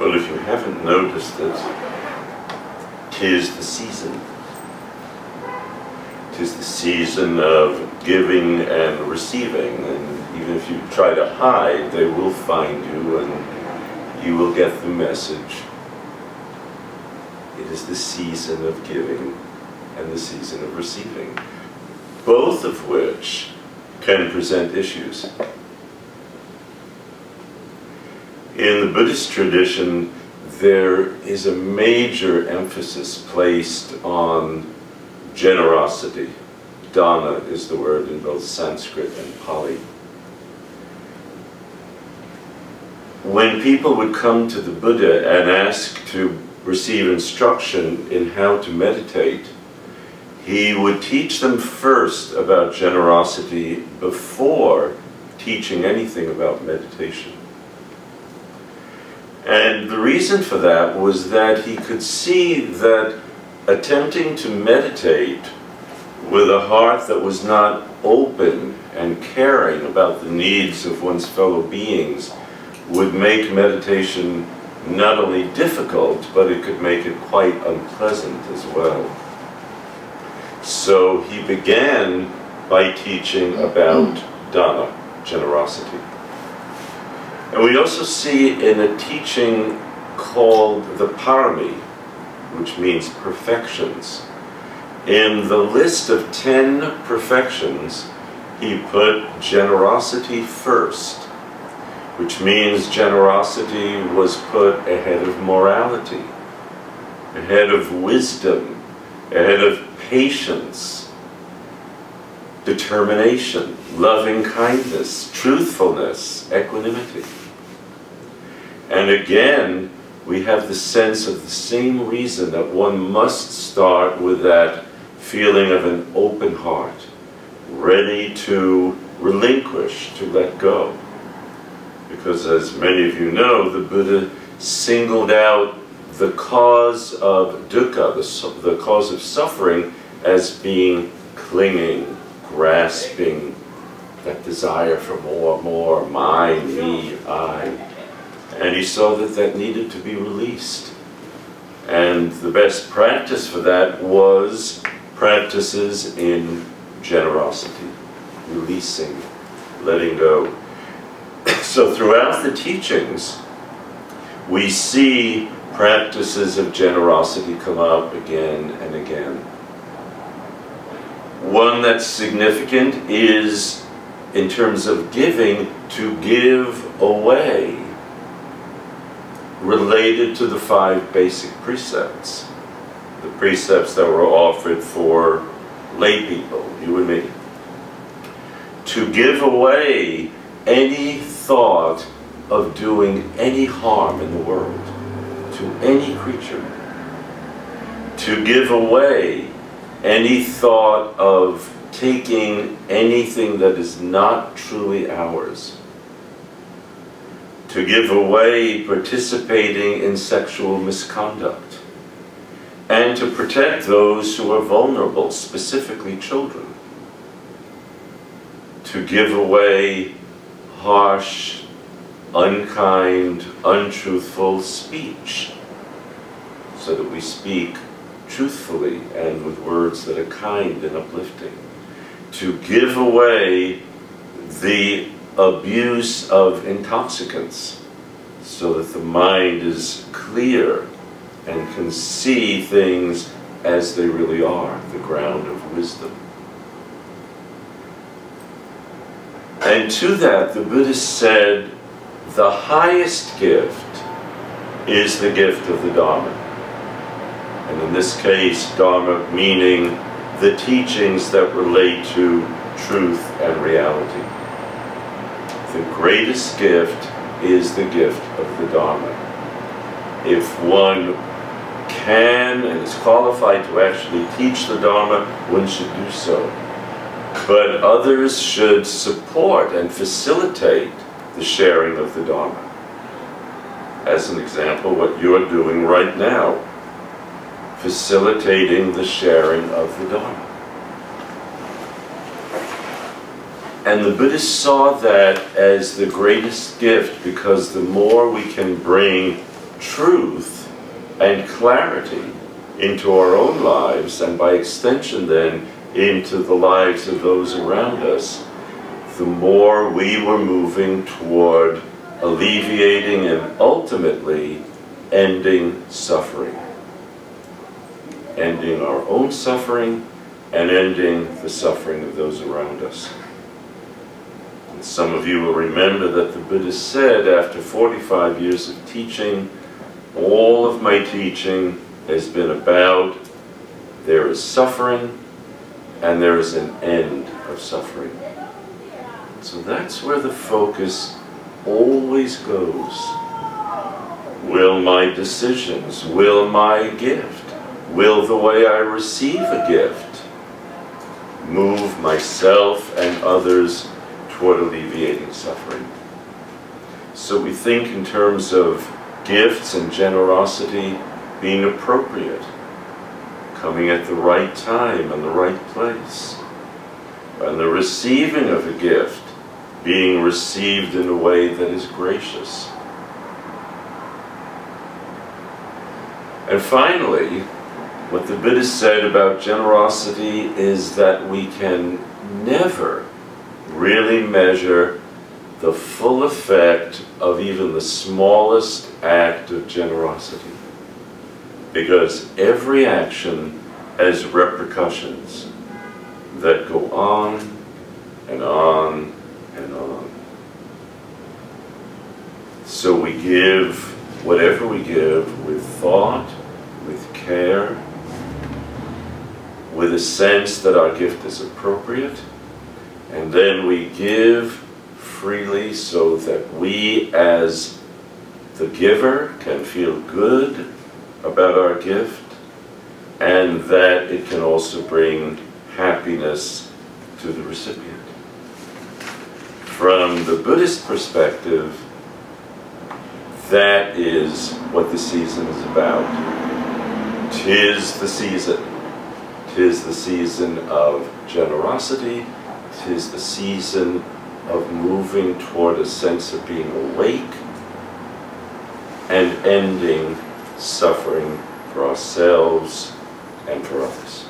Well, if you haven't noticed it, tis the season. Tis the season of giving and receiving, and even if you try to hide, they will find you and you will get the message. It is the season of giving and the season of receiving, both of which can present issues. In the Buddhist tradition, there is a major emphasis placed on generosity. Dana is the word in both Sanskrit and Pali. When people would come to the Buddha and ask to receive instruction in how to meditate, he would teach them first about generosity before teaching anything about meditation. And the reason for that was that he could see that attempting to meditate with a heart that was not open and caring about the needs of one's fellow beings would make meditation not only difficult, but it could make it quite unpleasant as well. So he began by teaching about dana, generosity. And we also see in a teaching called the Parami, which means perfections. In the list of ten perfections, he put generosity first, which means generosity was put ahead of morality, ahead of wisdom, ahead of patience, determination, loving kindness, truthfulness, equanimity. And again, we have the sense of the same reason that one must start with that feeling of an open heart, ready to relinquish, to let go. Because as many of you know, the Buddha singled out the cause of dukkha, the, the cause of suffering, as being clinging, grasping, that desire for more, more, my, me, I. And he saw that that needed to be released. And the best practice for that was practices in generosity, releasing, letting go. So throughout the teachings, we see practices of generosity come up again and again. One that's significant is, in terms of giving, to give away related to the five basic precepts. The precepts that were offered for lay people, you and me. To give away any thought of doing any harm in the world to any creature. To give away any thought of taking anything that is not truly ours to give away participating in sexual misconduct, and to protect those who are vulnerable, specifically children, to give away harsh, unkind, untruthful speech, so that we speak truthfully and with words that are kind and uplifting, to give away the abuse of intoxicants so that the mind is clear and can see things as they really are, the ground of wisdom. And to that, the Buddha said, the highest gift is the gift of the Dharma. And in this case, Dharma meaning the teachings that relate to truth and reality the greatest gift is the gift of the Dharma. If one can and is qualified to actually teach the Dharma, one should do so. But others should support and facilitate the sharing of the Dharma. As an example, what you're doing right now, facilitating the sharing of the Dharma. And the Buddhists saw that as the greatest gift because the more we can bring truth and clarity into our own lives, and by extension then into the lives of those around us, the more we were moving toward alleviating and ultimately ending suffering. Ending our own suffering and ending the suffering of those around us. Some of you will remember that the Buddha said after 45 years of teaching, all of my teaching has been about there is suffering and there is an end of suffering. So that's where the focus always goes. Will my decisions, will my gift, will the way I receive a gift move myself and others toward alleviating suffering? So we think in terms of gifts and generosity being appropriate, coming at the right time and the right place, and the receiving of a gift being received in a way that is gracious. And finally, what the Buddha said about generosity is that we can never really measure the full effect of even the smallest act of generosity. Because every action has repercussions that go on and on and on. So we give whatever we give with thought, with care, with a sense that our gift is appropriate, and then we give freely so that we as the giver can feel good about our gift and that it can also bring happiness to the recipient. From the Buddhist perspective, that is what the season is about. Tis the season. Tis the season of generosity. Tis the season of moving toward a sense of being awake and ending suffering for ourselves and for others.